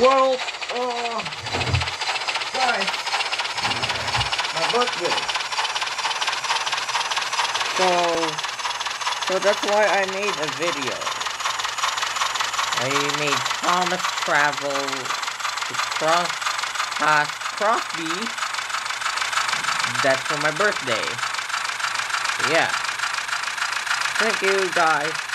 Well, uh, guys, my birthday. So, so that's why I made a video. I made Thomas travel to cross past Crosby. That's for my birthday. Yeah. Thank you guys